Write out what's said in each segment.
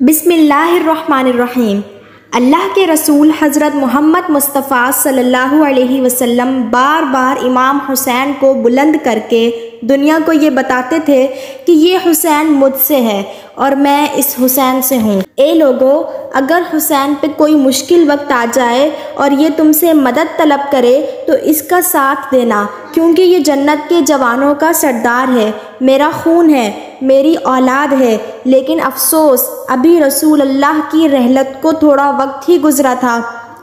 बिसमीम अल्लाह के रसूल हज़रत मोहम्मद मुस्तफ़ा सल्लल्लाहु अलैहि वसल्लम बार बार इमाम हुसैन को बुलंद करके दुनिया को ये बताते थे कि ये हुसैन मुझसे है और मैं इस हुसैन से हूँ। ए लोगो, अगर हुसैन पे कोई मुश्किल वक्त आ जाए और ये तुमसे मदद तलब करे तो इसका साथ देना, क्योंकि ये जन्नत के जवानों का सरदार है, मेरा खून है। मेरी औलाद है, लेकिन अफसोस, अभी रसूल अल्लाह की रहलत को थोड़ा वक्त ही गुजरा था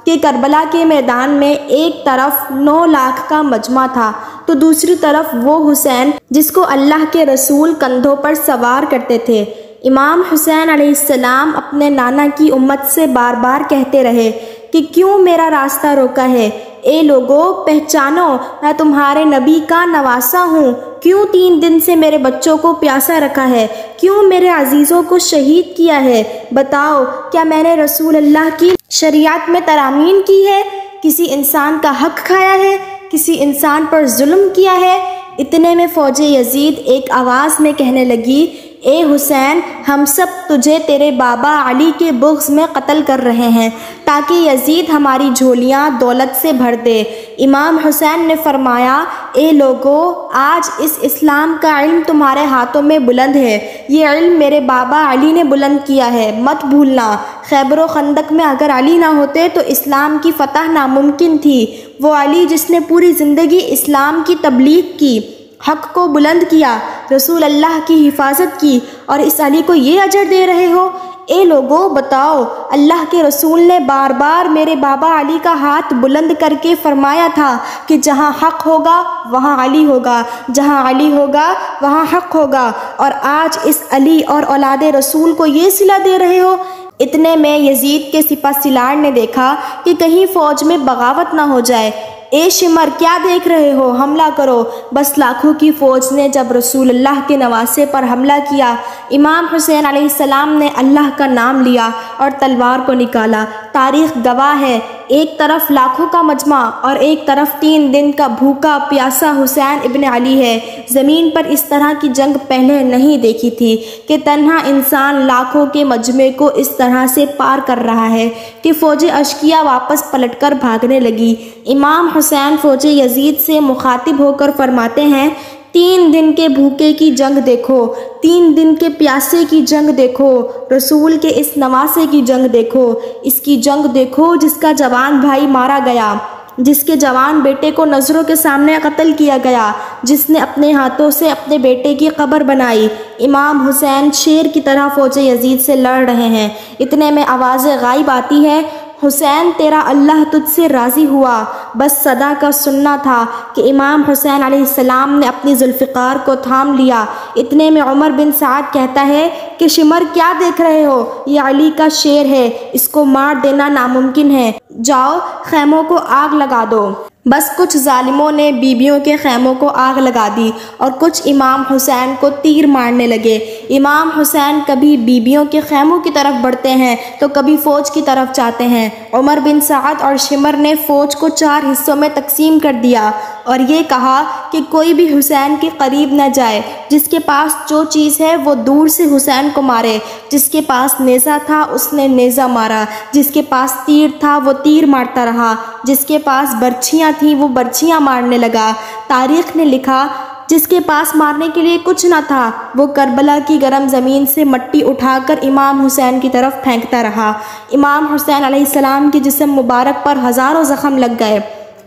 कि करबला के मैदान में एक तरफ़ नौ लाख का मजमा था तो दूसरी तरफ़ वो हुसैन जिसको अल्लाह के रसूल कंधों पर सवार करते थे। इमाम हुसैन अलैहिस्सलाम अपने नाना की उम्मत से बार बार कहते रहे कि क्यों मेरा रास्ता रोका है? ए लोगो, पहचानो, मैं तुम्हारे नबी का नवासा हूँ। क्यों तीन दिन से मेरे बच्चों को प्यासा रखा है? क्यों मेरे अजीज़ों को शहीद किया है? बताओ, क्या मैंने रसूल अल्लाह की शरीयत में तरामीन की है? किसी इंसान का हक खाया है? किसी इंसान पर जुल्म किया है? इतने में फ़ौज यजीद एक आवाज़ में कहने लगी ए हुसैन, हम सब तुझे तेरे बाबा अली के बुग्स में कत्ल कर रहे हैं, ताकि यजीद हमारी झोलियाँ दौलत से भर दे। इमाम हुसैन ने फरमाया, ए लोगो, आज इस इस्लाम का इल्म तुम्हारे हाथों में बुलंद है। ये इल्म मेरे बाबा अली ने बुलंद किया है। मत भूलना। खैबर खंदक में अगर अली ना होते तो इस्लाम की फ़तह नामुमकिन थी। वो अली जिसने पूरी ज़िंदगी इस्लाम की तबलीग की। हक को बुलंद किया, रसूल अल्लाह की हिफाजत की और इस अली को ये अजर दे रहे हो, ए लोगो, बताओ, अल्लाह के रसूल ने बार बार मेरे बाबा अली का हाथ बुलंद करके फरमाया था कि जहाँ हक होगा, वहाँ अली होगा, जहाँ अली होगा, वहाँ हक होगा। और आज इस अली और औलाद रसूल को ये सिला दे रहे हो, इतने में यजीद के सिपा सिलार ने देखा कि कहीं फ़ौज में बगावत ना हो जाए। ए शिमर, क्या देख रहे हो? हमला करो। बस लाखों की फ़ौज ने जब रसूल अल्लाह के नवासे पर हमला किया, इमाम हुसैन आसमाम ने अल्लाह का नाम लिया और तलवार को निकाला। तारीख गवाह है। एक तरफ़ लाखों का मजमा और एक तरफ़ तीन दिन का भूखा प्यासा हुसैन इबन अली है। ज़मीन पर इस तरह की जंग पहले नहीं देखी थी कि तन्हा इंसान लाखों के मजमे को इस तरह से पार कर रहा है कि फ़ौज अशकिया वापस पलटकर भागने लगी। इमाम हुसैन फ़ौज यजीद से मुखातिब होकर फरमाते हैं तीन दिन के भूखे की जंग देखो, तीन दिन के प्यासे की जंग देखो, रसूल के इस नवासे की जंग देखो। इसकी जंग देखो जिसका जवान भाई मारा गया, जिसके जवान बेटे को नज़रों के सामने कत्ल किया गया, जिसने अपने हाथों से अपने बेटे की कब्र बनाई। इमाम हुसैन शेर की तरह फ़ौज यजीद से लड़ रहे हैं। इतने में आवाज़ें गायब आती है, हुसैन, तेरा अल्लाह तुझसे राज़ी हुआ। बस सदा का सुनना था कि इमाम हुसैन सलाम ने अपनी जुल्फ़िकार को थाम लिया। इतने में उमर बिन साद कहता है कि शिमर क्या देख रहे हो? ये अली का शेर है। इसको मार देना नामुमकिन है। जाओ, खैमों को आग लगा दो। बस कुछ जालिमों ने बीबियों के खैमों को आग लगा दी और कुछ इमाम हुसैन को तीर मारने लगे। इमाम हुसैन कभी बीबियों के खैमों की तरफ़ बढ़ते हैं तो कभी फ़ौज की तरफ़ जाते हैं। उमर बिन साद और शिमर ने फ़ौज को चार हिस्सों में तकसीम कर दिया और ये कहा कि कोई भी हुसैन के करीब न जाए। जिसके पास जो चीज़ है, वो दूर से हुसैन को मारे। जिसके पास नेज़ा था, उसने नेज़ा मारा। जिसके पास तीर था, वो तीर मारता रहा। जिसके पास बर्छियाँ थीं, वो बर्छियाँ मारने लगा। तारीख़ ने लिखा, जिसके पास मारने के लिए कुछ ना था, वो करबला की गर्म ज़मीन से मट्टी उठाकर इमाम हुसैन की तरफ़ फेंकता रहा। इमाम हुसैन अलैहिस्सलाम के जिसम मुबारक पर हज़ारों ज़ख्म लग गए।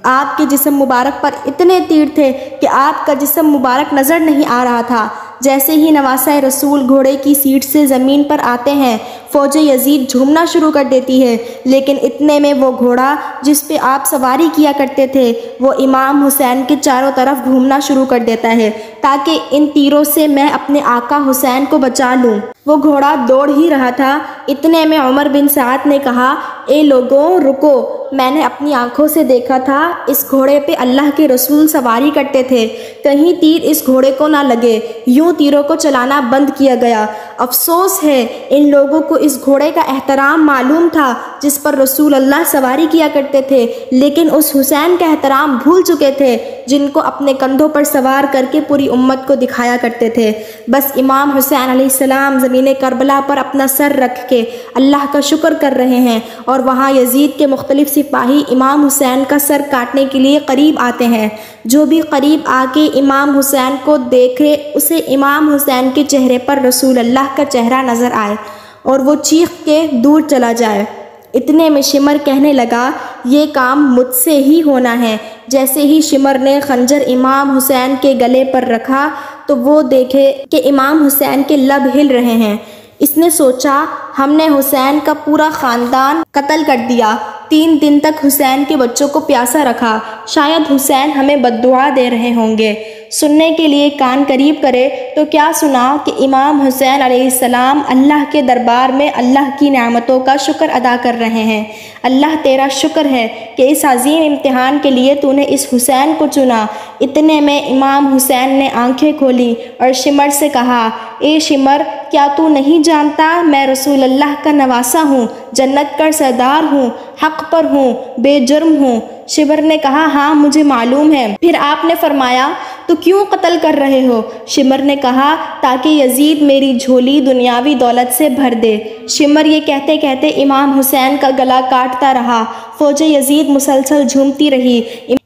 आपके जिसम मुबारक पर इतने तीर थे कि आपका जिसम मुबारक नज़र नहीं आ रहा था। जैसे ही नवासा रसूल घोड़े की सीट से ज़मीन पर आते हैं फ़ौज यजीद झूमना शुरू कर देती है। लेकिन इतने में वो घोड़ा जिस पे आप सवारी किया करते थे, वो इमाम हुसैन के चारों तरफ़ घूमना शुरू कर देता है, ताकि इन तीरों से मैं अपने आका हुसैन को बचा लूँ। वो घोड़ा दौड़ ही रहा था। इतने में उमर बिन सात ने कहा, ए लोगों, रुको मैंने अपनी आँखों से देखा था, इस घोड़े पे अल्लाह के रसूल सवारी करते थे। कहीं तीर इस घोड़े को ना लगे, यूँ तीरों को चलाना बंद किया गया। अफसोस है, इन लोगों को इस घोड़े का एहतराम मालूम था, जिस पर रसूल अल्लाह सवारी किया करते थे। लेकिन उस हुसैन का एहतराम भूल चुके थे, जिनको अपने कंधों पर सवार करके पूरी उम्मत को दिखाया करते थे। बस इमाम हुसैन सलाम ज़मीन करबला पर अपना सर रख के अल्लाह का शुक्र कर रहे हैं और वहाँ यजीद के मुख्तलिफ़ सिपाही इमाम हुसैन का सर काटने के लिए करीब आते हैं। जो भी करीब आके इमाम हुसैन को देखे उसे इमाम हुसैन के चेहरे पर रसूल अल्लाह का चेहरा नज़र आए और वो चीख के दूर चला जाए। इतने में शिमर कहने लगा, ये काम मुझसे ही होना है। जैसे ही शिमर ने खंजर इमाम हुसैन के गले पर रखा तो वो देखे कि इमाम हुसैन के लब हिल रहे हैं। इसने सोचा, हमने हुसैन का पूरा ख़ानदान कत्ल कर दिया। तीन दिन तक हुसैन के बच्चों को प्यासा रखा। शायद हुसैन हमें बददुआ दे रहे होंगे। सुनने के लिए कान करीब करे तो क्या सुना कि इमाम हुसैन अलैहिस्सलाम अल्लाह के दरबार में अल्लाह की नेमतों का शुक्र अदा कर रहे हैं? अल्लाह तेरा शुक्र है कि इस अजीम इम्तिहान के लिए तूने इस हुसैन को चुना। इतने में इमाम हुसैन ने आँखें खोली और शिमर से कहा, ए शिमर, क्या तू नहीं जानता मैं रसूल अल्लाह का नवासा हूँ, जन्नत का सरदार हूँ, हक पर हूँ, बेजुर्म हूँ? शिवर ने कहा हाँ मुझे मालूम है। फिर आपने फरमाया तो क्यों कत्ल कर रहे हो? शिमर ने कहा, ताकि यजीद मेरी झोली दुनियावी दौलत से भर दे। शिमर ये कहते कहते इमाम हुसैन का गला काटता रहा। फौज यजीद मुसलसल झूमती रही।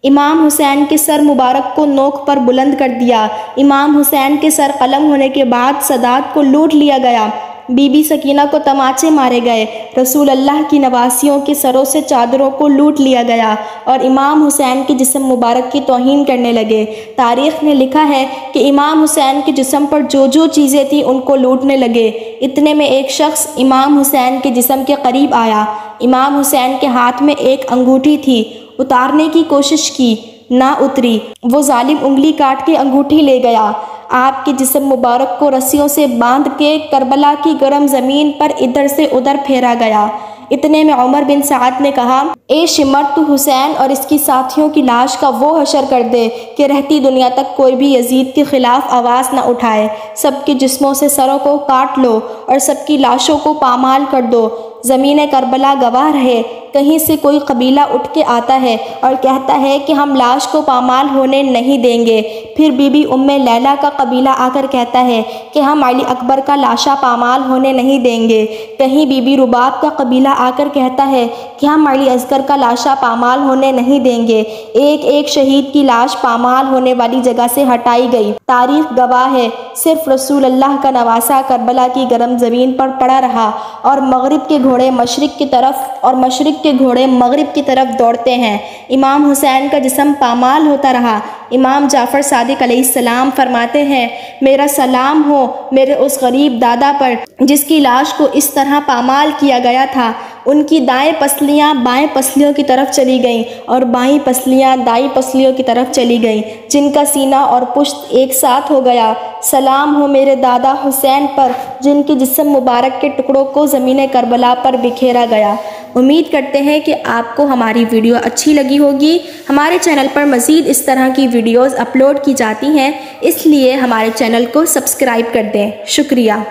इमाम हुसैन के सर मुबारक को नोक पर बुलंद कर दिया। इमाम हुसैन के सर कलम होने के बाद सदात को लूट लिया गया। बीबी सकीना को तमाचे मारे गए। रसूल अल्लाह की नवासियों के सरों से चादरों को लूट लिया गया और इमाम हुसैन के जिसम मुबारक की तोहन करने लगे। तारीख़ ने लिखा है कि इमाम हुसैन के जिसम पर जो जो चीज़ें थीं, उनको लूटने लगे। इतने में एक शख्स इमाम हुसैन के जिसम के करीब आया। इमाम हुसैन के हाथ में एक अंगूठी थी। उतारने की कोशिश की, ना उतरी। वो जालिम उंगली काट के अंगूठी ले गया। आपके जिसम मुबारक को रस्सियों से बाँध के करबला की गर्म ज़मीन पर इधर से उधर फेरा गया। इतने में उमर बिन साद ने कहा, ए शिमर तू हुसैन और इसकी साथियों की लाश का वो हशर कर दे कि रहती दुनिया तक कोई भी यजीद के ख़िलाफ़ आवाज़ न उठाए। सबके जिस्मों से सरों को काट लो और सबकी लाशों को पामाल कर दो। ज़मीन करबला गवाह रहे। कहीं से कोई कबीला उठ के आता है और कहता है कि हम लाश को पामाल होने नहीं देंगे। फिर बीबी उम्मे लैला का कबीला आकर कहता है कि हम अली अकबर का लाशा पामाल होने नहीं देंगे। कहीं बीबी रुबाब का कबीला आकर कहता है कि हम अली असगर का लाशा पामाल होने नहीं देंगे। एक एक शहीद की लाश पामाल होने वाली जगह से हटाई गई। तारीख गवाह है। सिर्फ़ रसूल अल्लाह का नवासा करबला की गर्म ज़मीन पर पड़ा रहा और मगरब के घोड़े मशरक़ की तरफ़ और मशरक़ के घोड़े मगरब की तरफ़ दौड़ते हैं। इमाम हुसैन का जिसम पामाल होता रहा। इमाम जाफ़र सादिक सलाम फरमाते हैं, मेरा सलाम हो मेरे उस गरीब दादा पर, जिसकी लाश को इस तरह पामाल किया गया था। उनकी दाएँ पसलियाँ बाएँ पसलियों की तरफ़ चली गईं और बाईं पसलियाँ दाई पसलियों की तरफ़ चली गईं, जिनका सीना और पुश्त एक साथ हो गया। सलाम हो मेरे दादा हुसैन पर, जिनके जिसम मुबारक के टुकड़ों को ज़मीन करबला पर बिखेरा गया। उम्मीद करते हैं कि आपको हमारी वीडियो अच्छी लगी होगी। हमारे चैनल पर मज़ीद इस तरह की वीडियोस अपलोड की जाती हैं, इसलिए हमारे चैनल को सब्सक्राइब कर दें। शुक्रिया।